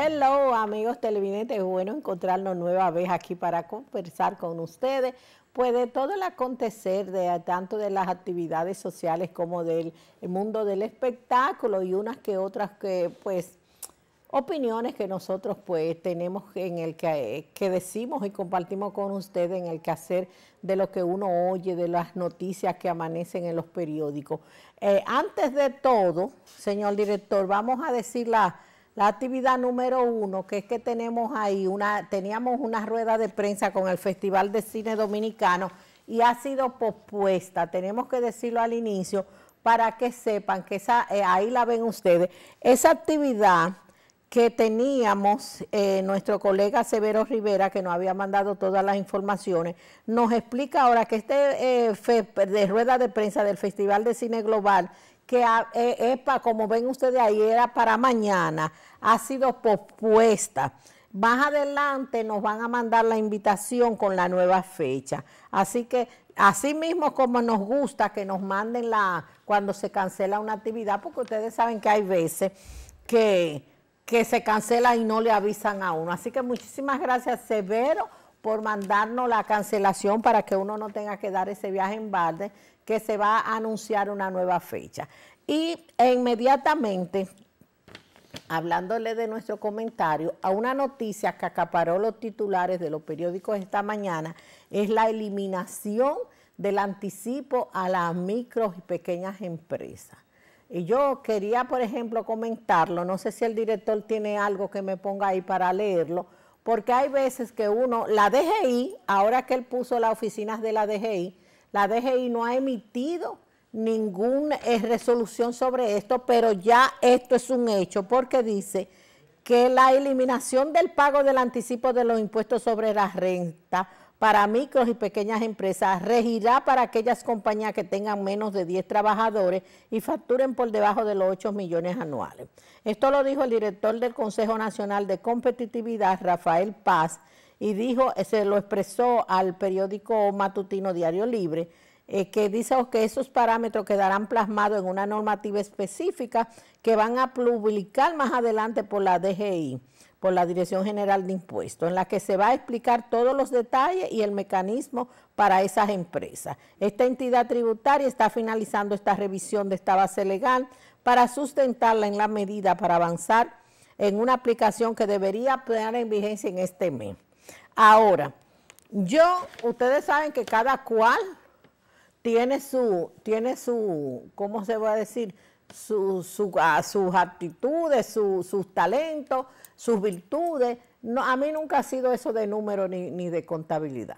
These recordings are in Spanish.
Hello amigos televidentes, bueno encontrarnos nueva vez aquí para conversar con ustedes, pues de todo el acontecer, de tanto de las actividades sociales como del mundo del espectáculo y unas que otras que pues opiniones que nosotros pues tenemos en el que, que decimos y compartimos con ustedes en el quehacer de lo que uno oye, de las noticias que amanecen en los periódicos. Eh, antes de todo, señor director, vamos a decir la la actividad número uno, que es que tenemos ahí una, teníamos una rueda de prensa con el Festival de Cine Dominicano y ha sido pospuesta, tenemos que decirlo al inicio, para que sepan que esa, eh, ahí la ven ustedes, esa actividad que teníamos eh, nuestro colega Severo Rivera, que nos había mandado todas las informaciones, nos explica ahora que este eh, de rueda de prensa del Festival de Cine Global que es para, como ven ustedes ahí, era para mañana, ha sido pospuesta. Más adelante nos van a mandar la invitación con la nueva fecha. Así que, así mismo como nos gusta que nos manden la, cuando se cancela una actividad, porque ustedes saben que hay veces que, que se cancela y no le avisan a uno. Así que muchísimas gracias, Severo, por mandarnos la cancelación para que uno no tenga que dar ese viaje en balde que se va a anunciar una nueva fecha. Y inmediatamente, hablándole de nuestro comentario, a una noticia que acaparó los titulares de los periódicos esta mañana, es la eliminación del anticipo a las micros y pequeñas empresas. Y yo quería, por ejemplo, comentarlo, no sé si el director tiene algo que me ponga ahí para leerlo, porque hay veces que uno, la DGI, ahora que él puso las oficinas de la DGI, la DGI no ha emitido ninguna eh, resolución sobre esto, pero ya esto es un hecho porque dice que la eliminación del pago del anticipo de los impuestos sobre la renta para micros y pequeñas empresas regirá para aquellas compañías que tengan menos de 10 trabajadores y facturen por debajo de los 8 millones anuales. Esto lo dijo el director del Consejo Nacional de Competitividad, Rafael Paz, y dijo, se lo expresó al periódico matutino Diario Libre, eh, que dice que esos parámetros quedarán plasmados en una normativa específica que van a publicar más adelante por la DGI, por la Dirección General de Impuestos, en la que se va a explicar todos los detalles y el mecanismo para esas empresas. Esta entidad tributaria está finalizando esta revisión de esta base legal para sustentarla en la medida para avanzar en una aplicación que debería poner en vigencia en este mes. Ahora, yo, ustedes saben que cada cual tiene su, tiene su, ¿cómo se va a decir? Ah, sus actitudes, sus talentos, sus virtudes. A mí nunca ha sido eso de número ni, ni de contabilidad.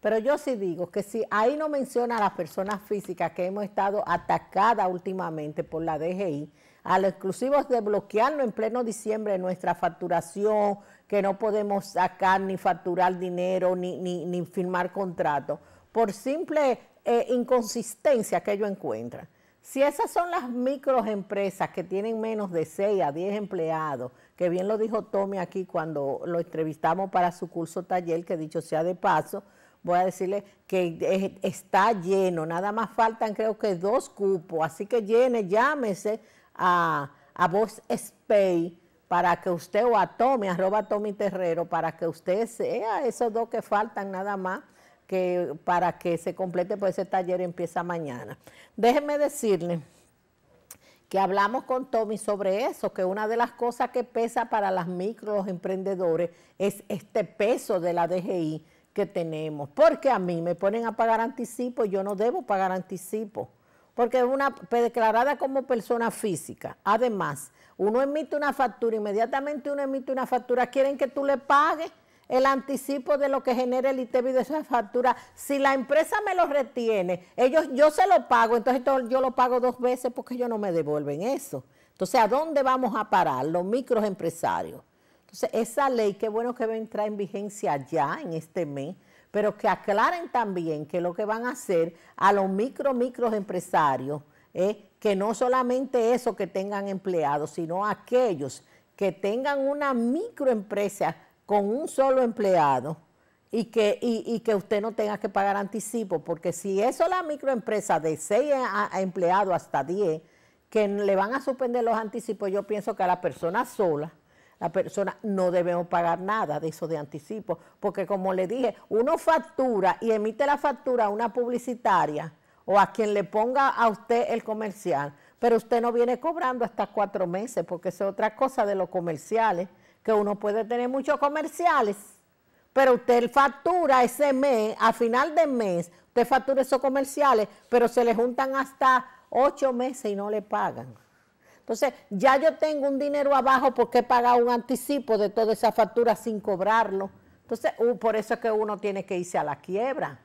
Pero yo sí digo que si ahí no menciona a las personas físicas que hemos estado atacadas últimamente por la DGI, a los exclusivos de bloquearlo en pleno diciembre nuestra facturación, que no podemos sacar ni facturar dinero ni, ni, firmar contrato, por simple eh, inconsistencia que ellos encuentran. Si esas son las microempresas que tienen menos de 6 a 10 empleados, que bien lo dijo Tommy aquí cuando lo entrevistamos para su curso taller, que dicho sea de paso, voy a decirle que está lleno, nada más faltan creo que dos cupos, así que llene, llámese a, a Voz Spay para que usted, o a Tommy, arroba Tommy Terrero, para que usted sea esos dos que faltan nada más, que para que se complete, pues ese taller empieza mañana. Déjenme decirle que hablamos con Tommy sobre eso, que una de las cosas que pesa para las micros emprendedores es este peso de la DGI que tenemos, porque a mí me ponen a pagar anticipo yo no debo pagar anticipo porque es una declarada como persona física. Además, uno emite una factura, inmediatamente uno emite una factura, quieren que tú le pagues el anticipo de lo que genera el ITEVI de esa factura. Si la empresa me lo retiene, ellos, yo se lo pago, entonces yo lo pago dos veces porque ellos no me devuelven eso. Entonces, ¿a dónde vamos a parar los microempresarios? Entonces, esa ley, qué bueno que va a entrar en vigencia ya en este mes, pero que aclaren también que lo que van a hacer a los micro, micro empresarios es que no solamente eso que tengan empleados, sino aquellos que tengan una microempresa con un solo empleado y que, y, que usted no tenga que pagar anticipo, porque si eso la microempresa de 6 empleados hasta 10, que le van a suspender los anticipos, yo pienso que a la persona sola, la persona no debemos pagar nada de eso de anticipo, porque como le dije, uno factura y emite la factura a una publicitaria o a quien le ponga a usted el comercial, pero usted no viene cobrando hasta cuatro meses, porque es otra cosa de los comerciales, que uno puede tener muchos comerciales, pero usted factura ese mes, a final de mes, usted factura esos comerciales, pero se le juntan hasta ocho meses y no le pagan. Entonces, ya yo tengo un dinero abajo porque he pagado un anticipo de toda esa factura sin cobrarlo. Entonces, por eso es que uno tiene que irse a la quiebra.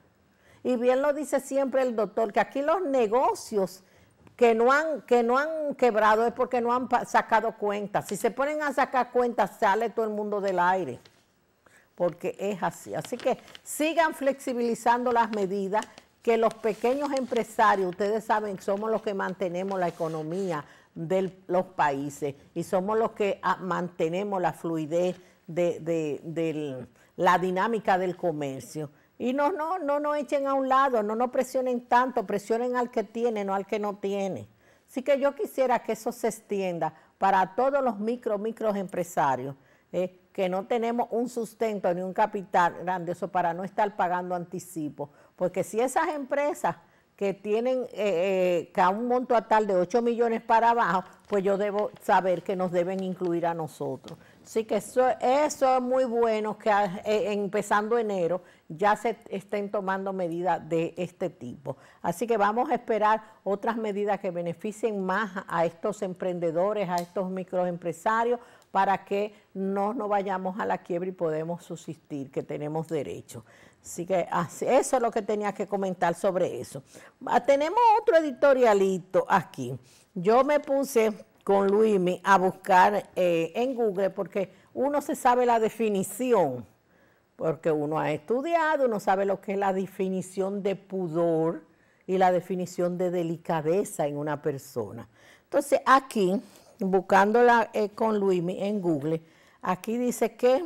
Y bien lo dice siempre el doctor, que aquí los negocios que no han, que no han quebrado es porque no han sacado cuentas. Si se ponen a sacar cuentas, sale todo el mundo del aire. Porque es así. Así que sigan flexibilizando las medidas, que los pequeños empresarios, ustedes saben, somos los que mantenemos la economía, de los países y somos los que ah, mantenemos la fluidez de, la dinámica del comercio. Y no, no, no nos echen a un lado, no nos presionen tanto, presionen al que tiene, no al que no tiene. Así que yo quisiera que eso se extienda para todos los micro, micro empresarios, eh, que no tenemos un sustento ni un capital grandioso para no estar pagando anticipo. Porque si esas empresas que tienen eh, eh un monto a tal de 8 millones para abajo, pues yo debo saber que nos deben incluir a nosotros. Así que eso, es muy bueno que eh, empezando enero ya se estén tomando medidas de este tipo. Así que vamos a esperar otras medidas que beneficien más a estos emprendedores, a estos microempresarios, para que no nos vayamos a la quiebra y podemos subsistir, que tenemos derecho. Así que eso es lo que tenía que comentar sobre eso. Ah, tenemos otro editorialito aquí. Yo me puse con Luimi a buscar eh, en Google porque uno se sabe la definición, porque uno ha estudiado, uno sabe lo que es la definición de pudor y la definición de delicadeza en una persona. Entonces aquí, buscándola eh, con Luimi en Google, aquí dice que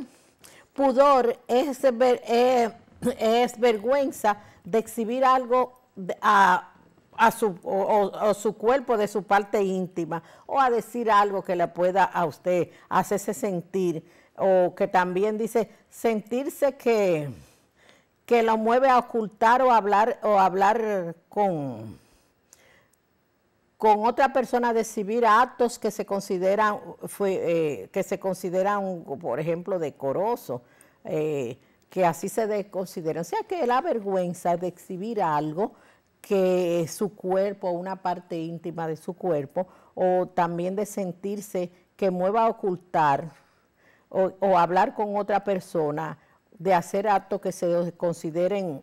pudor es, eh, es vergüenza de exhibir algo a, su, o, su cuerpo de su parte íntima o a decir algo que le pueda a usted hacerse sentir o que también dice sentirse que, que lo mueve a ocultar o hablar o hablar con con otra persona de exhibir actos que se consideran fue, eh, que se consideran por ejemplo decorosos eh, que así se considera. O sea que la vergüenza de exhibir algo que su cuerpo, una parte íntima de su cuerpo, o también de sentirse que mueva a ocultar o, hablar con otra persona, de hacer actos que se consideren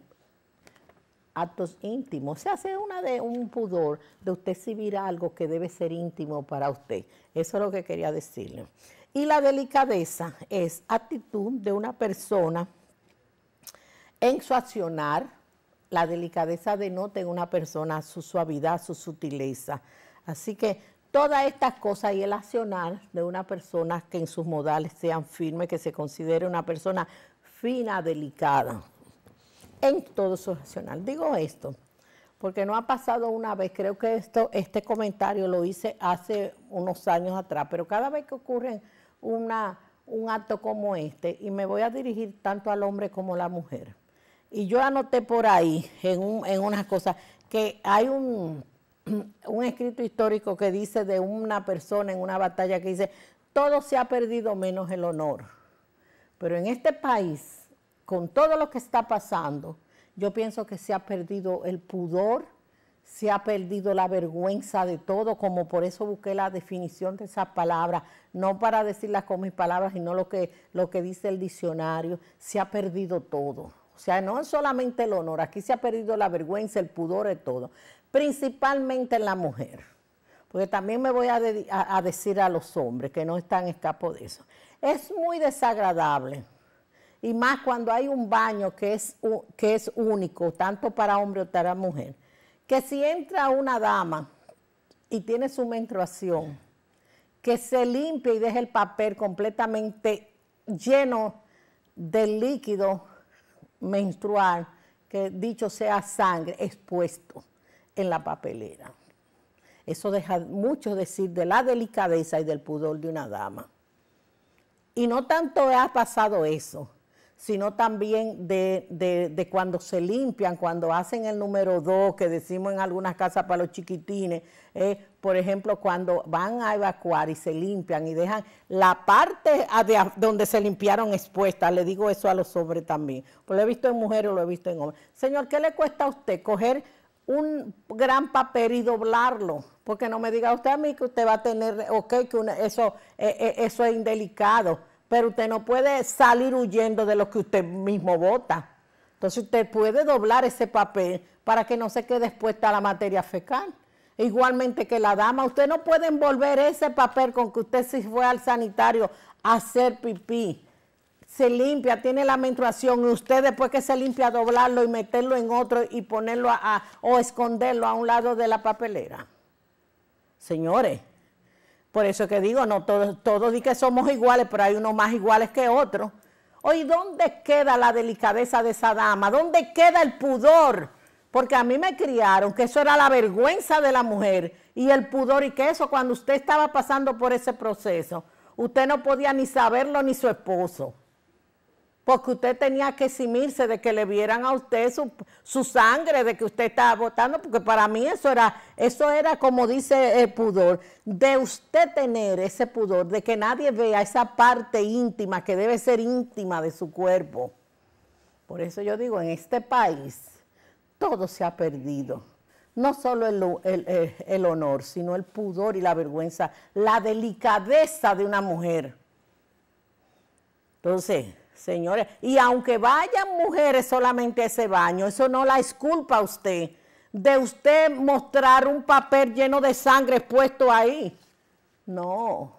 actos íntimos. Se hace una de un pudor de usted exhibir algo que debe ser íntimo para usted. Eso es lo que quería decirle. Y la delicadeza es actitud de una persona en su accionar, la delicadeza denota en una persona su suavidad, su sutileza. Así que todas estas cosas y el accionar de una persona que en sus modales sean firmes, que se considere una persona fina, delicada, en todo su accionar. Digo esto porque no ha pasado una vez, creo que esto, este comentario lo hice hace unos años atrás, pero cada vez que ocurre una, un acto como este, y me voy a dirigir tanto al hombre como a la mujer, y yo anoté por ahí, en, un, en unas cosas, que hay un, escrito histórico que dice de una persona en una batalla que dice, todo se ha perdido menos el honor. Pero en este país, con todo lo que está pasando, yo pienso que se ha perdido el pudor, se ha perdido la vergüenza de todo, como por eso busqué la definición de esas palabras, no para decirlas con mis palabras, sino lo que, lo que dice el diccionario, se ha perdido todo. O sea, no es solamente el honor, aquí se ha perdido la vergüenza, el pudor y todo, principalmente en la mujer. Porque también me voy a, decir a los hombres que no están escapo de eso. Es muy desagradable, y más cuando hay un baño que es, que es único, tanto para hombre o para mujer, que si entra una dama y tiene su menstruación, que se limpie y deje el papel completamente lleno de líquido menstrual, que dicho sea sangre, expuesto en la papelera. Eso deja mucho decir de la delicadeza y del pudor de una dama. Y no tanto ha pasado eso, sino también de, cuando se limpian, cuando hacen el número dos, que decimos en algunas casas para los chiquitines, eh, por ejemplo, cuando van a evacuar y se limpian y dejan la parte donde se limpiaron expuesta, le digo eso a los hombres también, pues lo he visto en mujeres, lo he visto en hombres. Señor, ¿qué le cuesta a usted coger un gran papel y doblarlo? Porque no me diga usted a mí que usted va a tener, ok, que eso, eh, eh, eso es indelicado pero usted no puede salir huyendo de lo que usted mismo vota. Entonces usted puede doblar ese papel para que no se quede expuesta la materia fecal. Igualmente que la dama, usted no puede envolver ese papel con que usted se fue al sanitario a hacer pipí. Se limpia, tiene la menstruación y usted después que se limpia doblarlo y meterlo en otro y ponerlo a, o esconderlo a un lado de la papelera. Señores, por eso que digo, no todos, todos que somos iguales, pero hay unos más iguales que otros. Oye, ¿dónde queda la delicadeza de esa dama? ¿Dónde queda el pudor? Porque a mí me criaron que eso era la vergüenza de la mujer y el pudor y que eso cuando usted estaba pasando por ese proceso, usted no podía ni saberlo ni su esposo. Porque usted tenía que eximirse de que le vieran a usted su, sangre, de que usted estaba votando, porque para mí eso era, eso era como dice el pudor, de usted tener ese pudor, de que nadie vea esa parte íntima que debe ser íntima de su cuerpo. Por eso yo digo, en este país todo se ha perdido. No solo el, el honor, sino el pudor y la vergüenza, la delicadeza de una mujer. Entonces, Señores, y aunque vayan mujeres solamente a ese baño, eso no la esculpa a usted de usted mostrar un papel lleno de sangre puesto ahí. No.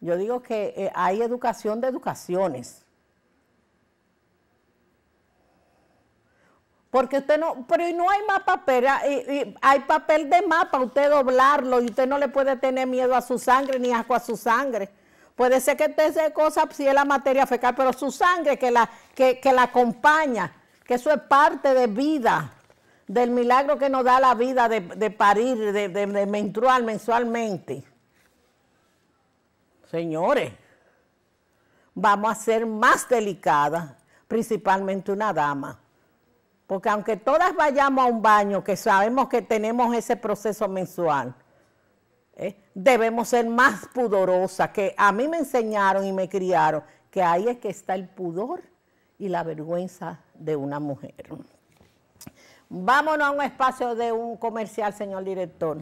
Yo digo que eh, hay educación de educaciones. Porque usted no, pero no hay más papel, hay papel de mapa, usted doblarlo y usted no le puede tener miedo a su sangre ni asco a su sangre. Puede ser que esté esa cosa si es la materia fecal, pero su sangre que la, que, la acompaña, que eso es parte de vida, del milagro que nos da la vida de, parir, de, de, menstruar mensualmente. Señores, vamos a ser más delicadas, principalmente una dama. Porque aunque todas vayamos a un baño, que sabemos que tenemos ese proceso mensual, ¿eh? debemos ser más pudorosas, que a mí me enseñaron y me criaron que ahí es que está el pudor y la vergüenza de una mujer. Vámonos a un espacio de un comercial, señor director.